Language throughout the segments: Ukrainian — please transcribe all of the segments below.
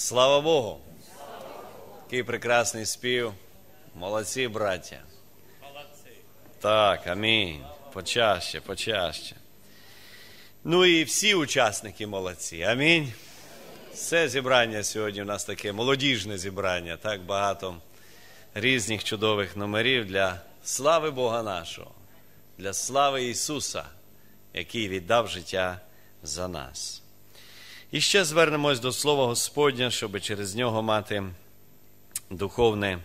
Слава Богу! Який прекрасний спів. Молодці, браття. Так, амінь. Почаще, почаще. Ну і всі учасники молодці. Амінь. Все зібрання сьогодні у нас таке молодіжне зібрання, так багато різних чудових номерів для слави Бога нашого, для слави Ісуса, який віддав життя за нас. І ще звернемось до Слова Господня, щоб через нього мати духовне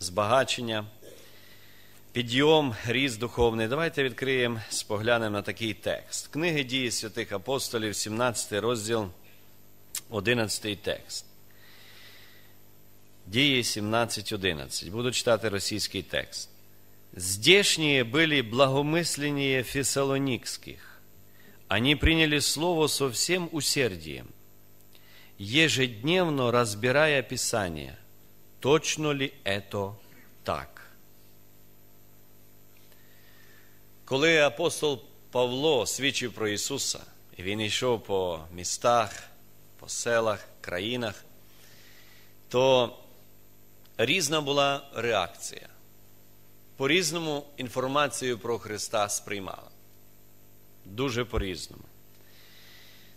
збагачення, підйом, ріст духовний. Давайте відкриємо, споглянемо на такий текст. Книги дії святих апостолів, 17 розділ, 11 текст. Дії 17.11. Буду читати російський текст. Здешние были благомысленнее фессалоникских. Они приняли слово со всем усердием, ежедневно разбирая Писание, точно ли это так. Коли апостол Павло свідчив про Ісуса, і він йшов по містах, по селах, країнах, то різна була реакція. По різному інформацію про Христа сприймала. Дуже по-різному.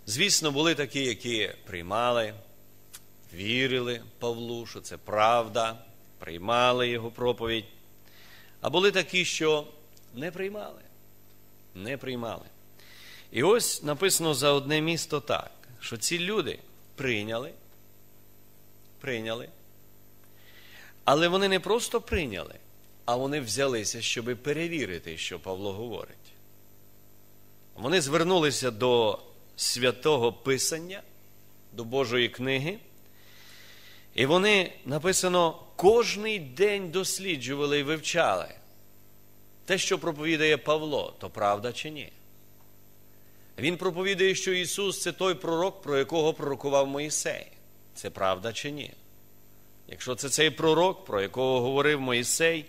Звісно, були такі, які приймали, вірили Павлу, що це правда, приймали його проповідь. А були такі, що не приймали. Не приймали. І ось написано за одне місто так, що ці люди прийняли, прийняли, але вони не просто прийняли, а вони взялися, щоб перевірити, що Павло говорить. Вони звернулися до святого Писання, до Божої книги, і вони написано кожний день досліджували і вивчали. Те, що проповідає Павло, то правда чи ні? Він проповідає, що Ісус це той пророк, про якого пророкував Моїсей. Це правда чи ні? Якщо це цей пророк, про якого говорив Моїсей,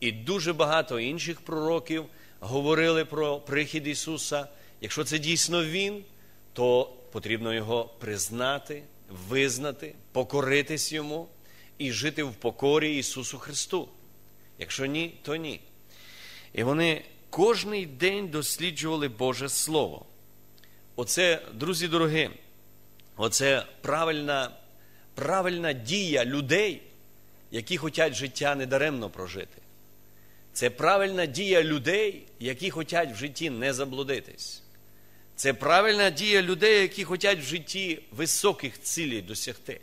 і дуже багато інших пророків говорили про прихід Ісуса, якщо це дійсно Він, то потрібно його признати, визнати, покоритись йому і жити в покорі Ісусу Христу. Якщо ні, то ні. І вони кожний день досліджували Боже Слово. Оце, друзі дорогі, оце правильна, правильна дія людей, які хочуть життя недаремно прожити. Це правильна дія людей, які хочуть в житті не заблудитись. Це правильна дія людей, які хочуть в житті високих цілей досягти.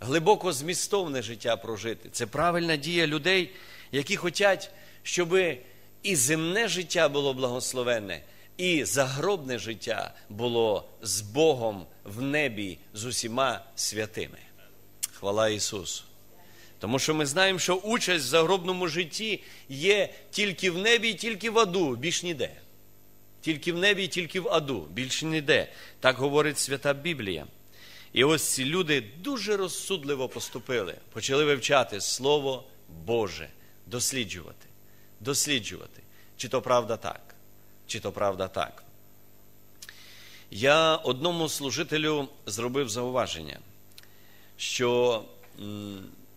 Глибоко змістовне життя прожити. Це правильна дія людей, які хочуть, щоб і земне життя було благословенне, і загробне життя було з Богом в небі з усіма святими. Хвала Ісусу! Тому що ми знаємо, що участь в загробному житті є тільки в небі і тільки в аду, більш ніде. Тільки в небі і тільки в аду, більш ніде. Так говорить Свята Біблія. І ось ці люди дуже розсудливо поступили, почали вивчати Слово Боже, досліджувати, досліджувати, чи то правда так, чи то правда так. Я одному служителю зробив зауваження, що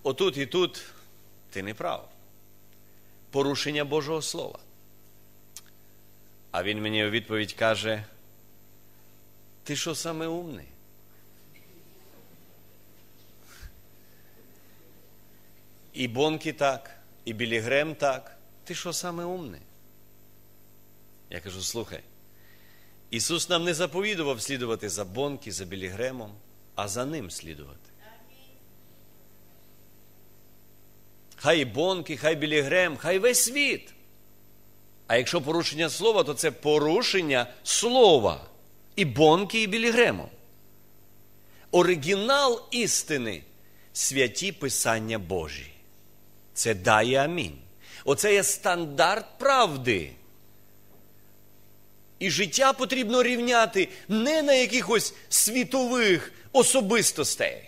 отут і тут ти не прав. Порушення Божого Слова. А він мені у відповідь каже: ти що саме умний? І Бонки так, і Білігрем так. Ти що саме умний? Я кажу: слухай, Ісус нам не заповідував слідувати за Бонки, за Білігремом, а за ним слідувати. Хай Бонки, хай Білігрем, хай весь світ. А якщо порушення слова, то це порушення слова і Бонки, і Білігрему. Оригінал істини святі Писання Божі. Це дає амінь. Оце є стандарт правди. І життя потрібно рівняти не на якихось світових особистостей,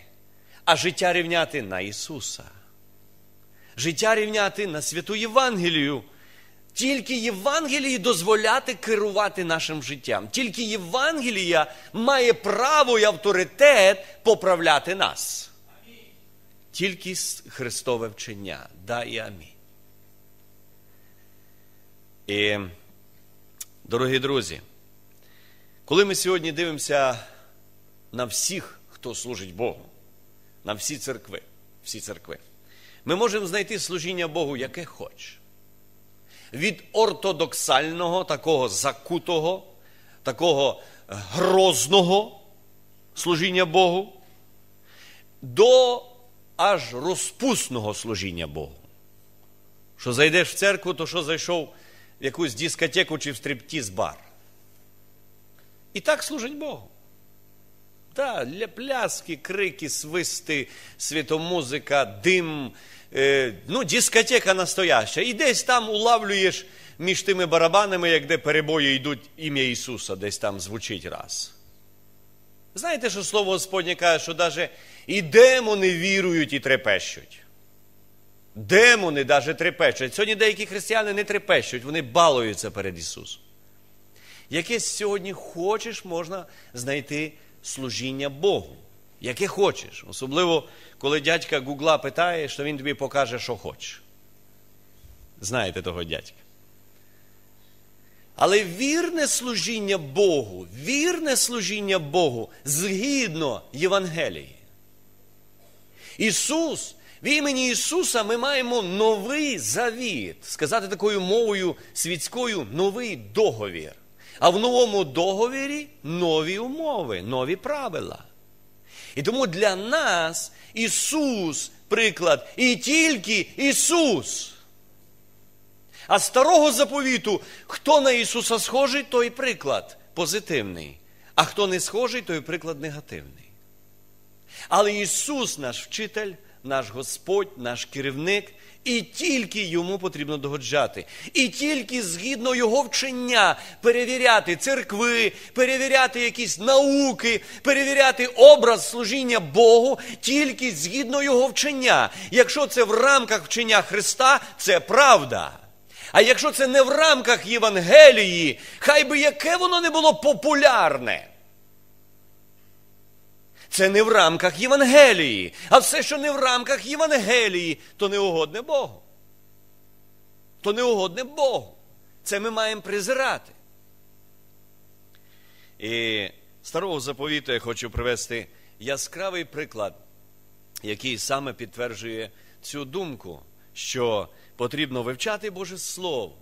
а життя рівняти на Ісуса. Життя рівняти на святу Євангелію, Тільки Євангелії дозволяти керувати нашим життям. Тільки Євангелія має право і авторитет поправляти нас. Тільки Христове вчення. Да і амінь. І, дорогі друзі, коли ми сьогодні дивимося на всіх, хто служить Богу, на всі церкви, всі церкви, ми можемо знайти служіння Богу, яке хоч. Від ортодоксального, такого закутого, такого грозного служіння Богу, до аж розпусного служіння Богу. Що зайдеш в церкву, то що зайшов в якусь дискотеку чи в стриптіз бар. І так служить Богу. Так, для пляски, крики, свисти, світомузика, дим, ну, дискотека настояща. І десь там улавлюєш між тими барабанами, як де перебої йдуть ім'я Ісуса, десь там звучить раз. Знаєте, що Слово Господнє каже, що навіть і демони вірують і трепещуть. Демони навіть трепещуть. Сьогодні деякі християни не трепещуть, вони балуються перед Ісусом. Яке сьогодні хочеш, можна знайти служіння Богу. Яке хочеш. Особливо, коли дядька Гугла питає, що він тобі покаже, що хочеш. Знаєте того дядька. Але вірне служіння Богу, вірне служіння Богу згідно Євангелії. Ісус, в імені Ісуса ми маємо новий завіт, сказати такою мовою світською новий договір. А в новому договірі нові умови, нові правила. І тому для нас Ісус приклад і тільки Ісус. А старого заповіту, хто на Ісуса схожий, той приклад позитивний. А хто не схожий, той приклад негативний. Але Ісус, наш вчитель, наш Господь, наш керівник, і тільки йому потрібно догоджати. І тільки згідно його вчення перевіряти церкви, перевіряти якісь науки, перевіряти образ служіння Богу, тільки згідно його вчення. Якщо це в рамках вчення Христа, це правда. А якщо це не в рамках Євангелії, хай би яке воно не було популярне. Це не в рамках Євангелії. А все, що не в рамках Євангелії, то не угодне Богу. То не угодне Богу. Це ми маємо презирати. І старого заповіту я хочу привести яскравий приклад, який саме підтверджує цю думку, що потрібно вивчати Боже Слово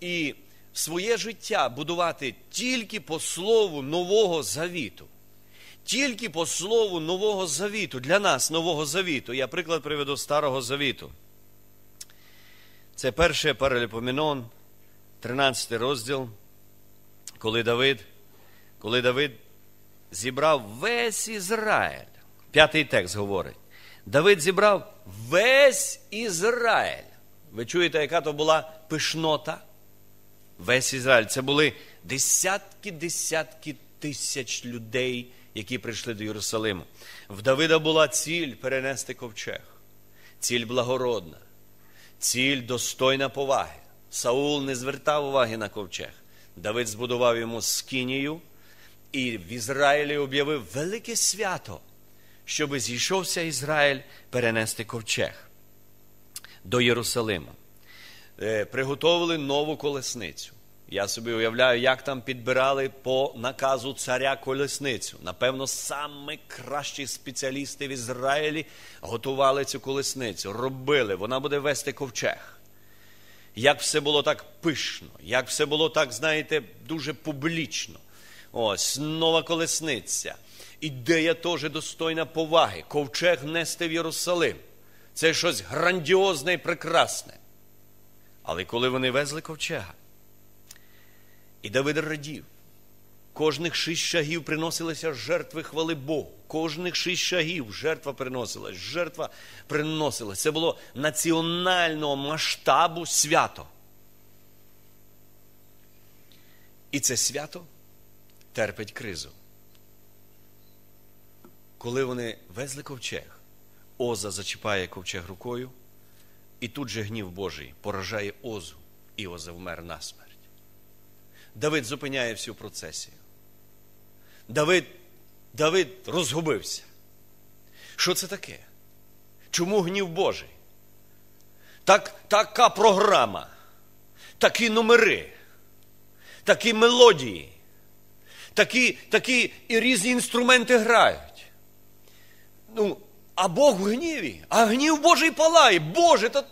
і своє життя будувати тільки по слову Нового Завіту. Тільки по слову Нового Завіту, для нас Нового Завіту. Я приклад приведу Старого Завіту. Це перше Параліпомінон, 13 розділ, коли Давид, коли Давид зібрав весь Ізраїль. П'ятий текст говорить. Давид зібрав весь Ізраїль. Ви чуєте, яка то була пишнота? Весь Ізраїль. Це були десятки, десятки тисяч людей, які прийшли до Єрусалиму. В Давида була ціль перенести ковчег, ціль благородна, ціль достойна поваги. Саул не звертав уваги на ковчег. Давид збудував йому скинію і в Ізраїлі об'явив велике свято, щоби зійшовся Ізраїль перенести ковчег до Єрусалима. Приготовили нову колесницю. Я собі уявляю, як там підбирали по наказу царя колесницю. Напевно, саме кращі спеціалісти в Ізраїлі готували цю колесницю, робили, вона буде вести ковчег. Як все було так пишно, як все було так, знаєте, дуже публічно. Ось нова колесниця. Ідея теж достойна поваги. Ковчег нести в Єрусалим. Це щось грандіозне і прекрасне. Але коли вони везли ковчега, і Давид радів. Кожних шість шагів приносилися жертви хвали Богу. Кожних шість шагів жертва приносилась, жертва приносилась. Це було національного масштабу свято. І це свято терпить кризу. Коли вони везли ковчег, Оза зачіпає ковчег рукою, і тут же гнів Божий поражає Озу. Іоза вмер насмерть. Давид зупиняє всю процесію. Давид, Давид розгубився. Що це таке? Чому гнів Божий? Так, Така програма, такі номери, такі мелодії, такі такі і різні інструменти грають. Ну, А Бог в гніві, а гнів Божий палає. Боже, та,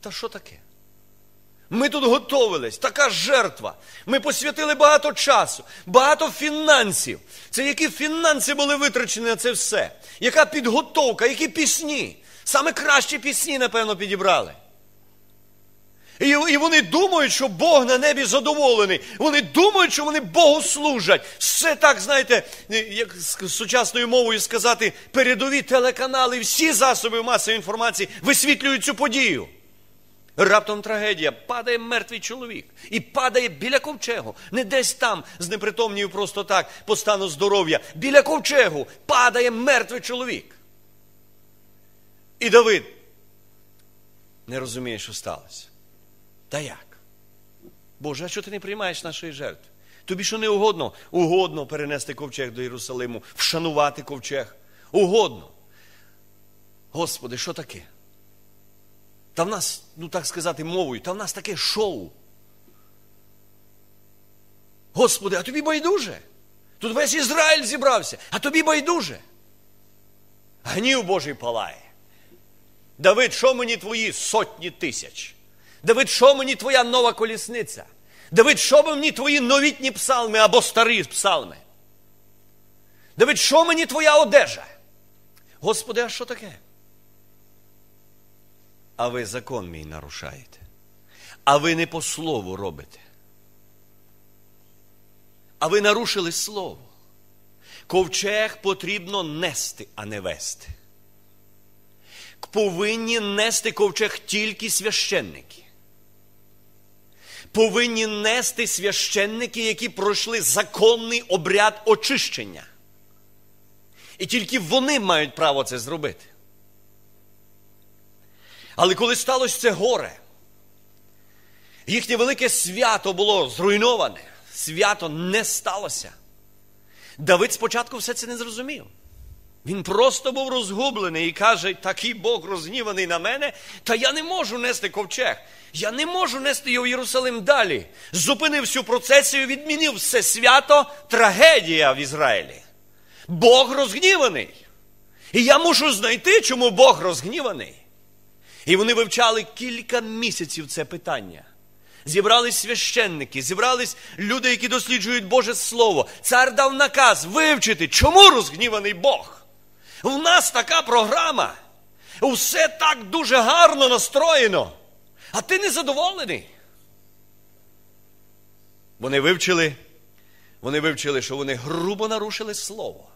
та що таке? Ми тут готовились, така жертва. Ми посвятили багато часу, багато фінансів. Це які фінанси були витрачені на це все? Яка підготовка, які пісні? Саме кращі пісні, напевно, підібрали. І, і вони думають, що Бог на небі задоволений. Вони думають, що вони Богу служать. Все так, знаєте, як з сучасною мовою сказати, передові телеканали, всі засоби масової інформації висвітлюють цю подію. Раптом трагедія, падає мертвий чоловік і падає біля ковчегу. Не десь там, з непритомнію просто так, по стану здоров'я. Біля ковчегу падає мертвий чоловік. І Давид не розуміє, що сталося. Та як? Боже, а що ти не приймаєш нашої жертви? Тобі що не угодно? Угодно перенести ковчег до Єрусалиму, вшанувати ковчег. Угодно. Господи, що таке? Та в нас, ну так сказати, мовою, та в нас таке шоу. Господи, а тобі байдуже? Тут весь Ізраїль зібрався, а тобі байдуже. Гнів Божий палає. Давид, що мені твої сотні тисяч? Давид, що мені твоя нова колісниця? Давид, що мені твої новітні псалми або старі псалми? Давид, що мені твоя одежа? Господи, а що таке? А ви закон мій нарушаєте. А ви не по слову робите. А ви нарушили слово. Ковчег потрібно нести, а не вести. Повинні нести ковчег тільки священники. Повинні нести священники, які пройшли законний обряд очищення. І тільки вони мають право це зробити. Але коли сталося це горе, їхнє велике свято було зруйноване, свято не сталося. Давид спочатку все це не зрозумів. Він просто був розгублений і каже: такий Бог розгніваний на мене, та я не можу нести ковчег. Я не можу нести його в Єрусалим далі. Зупинив всю процесію, відмінив все свято, трагедія в Ізраїлі. Бог розгніваний. І я мушу знайти, чому Бог розгніваний. І вони вивчали кілька місяців це питання. Зібрались священники, зібрались люди, які досліджують Боже Слово. Цар дав наказ вивчити, чому розгніваний Бог. У нас така програма. Усе так дуже гарно настроєно. А ти не задоволений. Вони вивчили, вони вивчили, що вони грубо нарушили слово.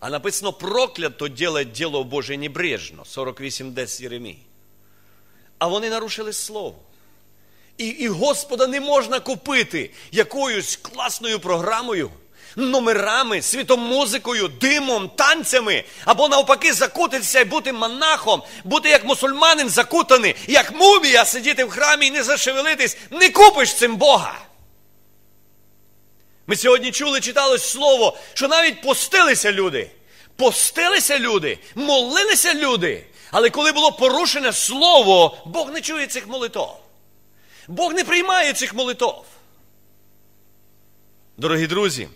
А написано проклято діло Боже небрежно, 48 десь Єремій. А вони нарушили слово. І і Господа не можна купити якоюсь класною програмою, номерами, світомузикою, димом, танцями, або навпаки, закутитися і бути монахом, бути як мусульманин закутаний, як мумія, сидіти в храмі і не зашевелитись, не купиш цим Бога. Ми сьогодні чули, читали слово, що навіть постилися люди. Постилися люди, молилися люди. Але коли було порушене слово, Бог не чує цих молитв. Бог не приймає цих молитв. Дорогі друзі,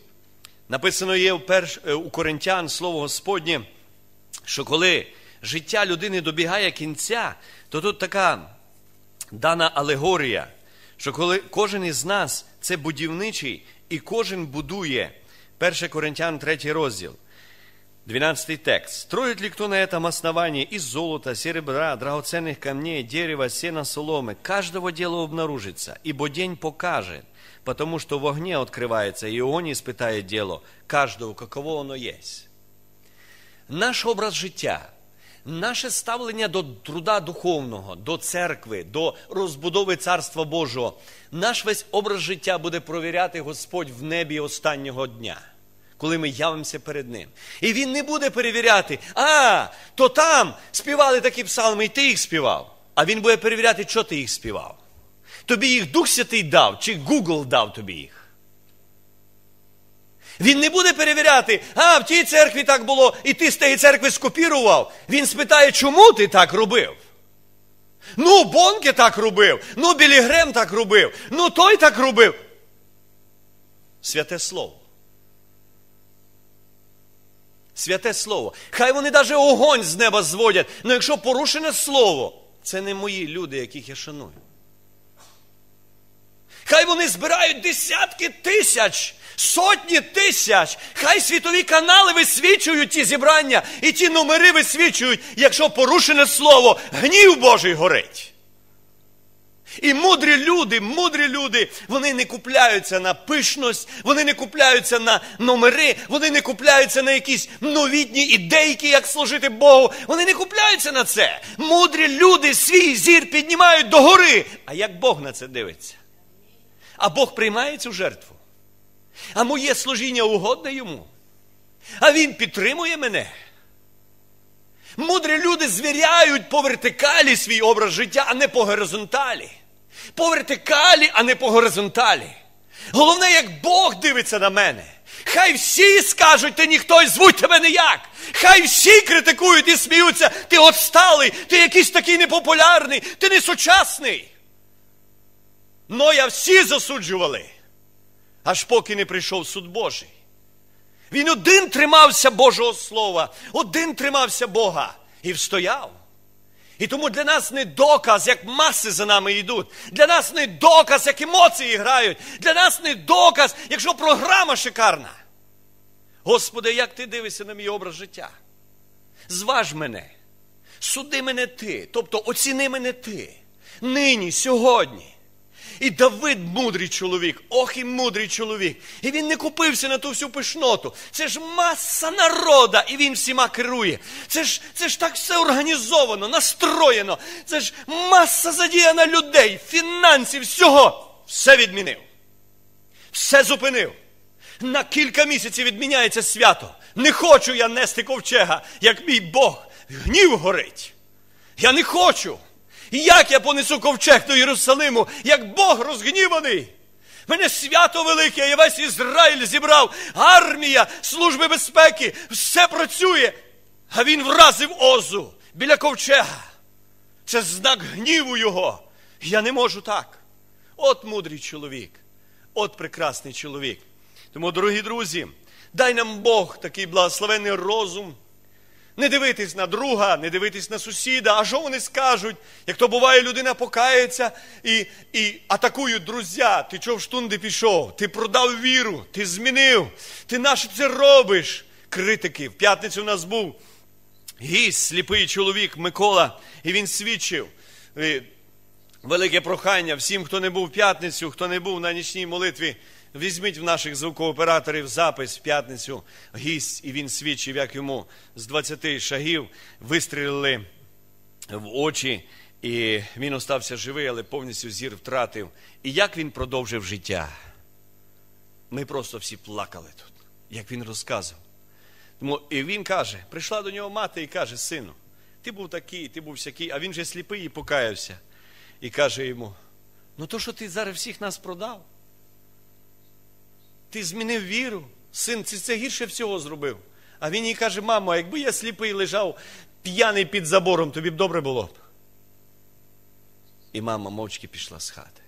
написано є у, перш, е, у Коринтян слово Господнє, що коли життя людини добігає кінця, то тут така дана алегорія, що коли кожен із нас це будівничий і кожен будує 1 Коринтян 3 розділ. 12 текст. «Строит ли кто на этом основании из золота, серебра, драгоценных камней, дерева, сена, соломы? Каждого дела обнаружится, ибо день покажет, потому что в огне открывается, и он испытает дело каждого, каково оно есть». Наш образ життя, наше ставлення до труда духовного, до церкви, до розбудови Царства Божого, наш весь образ життя буде провіряти Господь в небі останнього дня – коли ми явимося перед Ним. І Він не буде перевіряти, а, то там співали такі псалми, і ти їх співав. А Він буде перевіряти, що ти їх співав. Тобі їх Дух Святий дав, чи Google дав тобі їх? Він не буде перевіряти, а в тій церкві так було, і ти з тієї церкви скопірував. Він спитає, чому ти так робив? Ну, Бонке так робив, ну Білі Грем так робив, ну той так робив. Святе Слово. Святе Слово. Хай вони навіть огонь з неба зводять. але якщо порушене слово, це не мої люди, яких я шаную. Хай вони збирають десятки тисяч, сотні тисяч. Хай світові канали висвічують ті зібрання і ті номери висвічують, якщо порушене слово, гнів Божий горить. І мудрі люди, мудрі люди, вони не купляються на пишність, вони не купляються на номери, вони не купляються на якісь новітні ідейки, як служити Богу. Вони не купляються на це. Мудрі люди свій зір піднімають догори. А як Бог на це дивиться? А Бог приймає цю жертву. А моє служіння угодне йому. А Він підтримує мене. Мудрі люди звіряють по вертикалі свій образ життя, а не по горизонталі. По вертикалі, а не по горизонталі. Головне, як Бог дивиться на мене. Хай всі скажуть, ти ніхто і звуть тебе ніяк. Хай всі критикують і сміються. Ти отсталий, ти якийсь такий непопулярний, ти не сучасний. Ноя всі засуджували, аж поки не прийшов суд Божий. Він один тримався Божого Слова, один тримався Бога і встояв. І тому для нас не доказ, як маси за нами йдуть. Для нас не доказ, як емоції грають. Для нас не доказ, якщо програма шикарна. Господи, як ти дивишся на мій образ життя? Зваж мене, суди мене ти, тобто оціни мене ти. Нині, сьогодні. І Давид мудрий чоловік, ох і мудрий чоловік. І він не купився на ту всю пишноту. Це ж маса народа, і він всіма керує. Це ж це ж так все організовано, настроєно. Це ж маса задіяна людей, фінансів, всього. Все відмінив. Все зупинив. На кілька місяців відміняється свято. Не хочу я нести ковчега, як мій Бог. Гнів горить. Я не хочу. Як я понесу ковчег до Єрусалиму, як Бог розгніваний? Мене свято велике, я весь Ізраїль зібрав, армія, служби безпеки, все працює. А він вразив озу біля ковчега. Це знак гніву його. Я не можу так. От мудрий чоловік, от прекрасний чоловік. Тому, дорогі друзі, дай нам Бог такий благословенний розум. Не дивитись на друга, не дивитись на сусіда, а що вони скажуть? Як то буває, людина покається і і атакують друзі. Ти чого в штунди пішов? Ти продав віру, ти змінив, ти наше це робиш. Критики. В п'ятницю у нас був гість, сліпий чоловік Микола, і він свідчив. Велике прохання всім, хто не був в п'ятницю, хто не був на нічній молитві. Візьміть в наших звукооператорів запис в п'ятницю гість, і він свідчив, як йому з 20 шагів вистрілили в очі, і він остався живий, але повністю зір втратив. І як він продовжив життя? Ми просто всі плакали тут, як він розказував. Тому і він каже: прийшла до нього мати і каже: Сину, ти був такий, ти був всякий, а він же сліпий і покаявся. І каже йому: ну то, що ти зараз всіх нас продав? Ти змінив віру, син, ти це гірше всього зробив. А він їй каже, мамо, якби я сліпий лежав п'яний під забором, тобі б добре було б. І мама мовчки пішла з хати.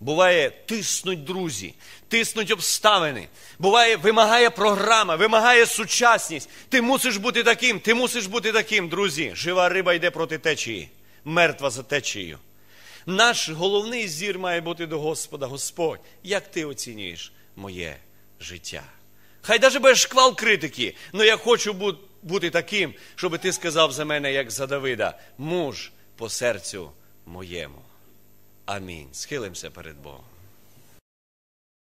Буває, тиснуть друзі, тиснуть обставини. Буває, вимагає програма, вимагає сучасність. Ти мусиш бути таким, ти мусиш бути таким, друзі. Жива риба йде проти течії, мертва за течією. Наш головний зір має бути до Господа, Господь, як ти оцінюєш моє життя? Хай даже буде шквал критики, але я хочу бути таким, щоб ти сказав за мене, як за Давида, муж по серцю моєму. Амінь. Схилимося перед Богом.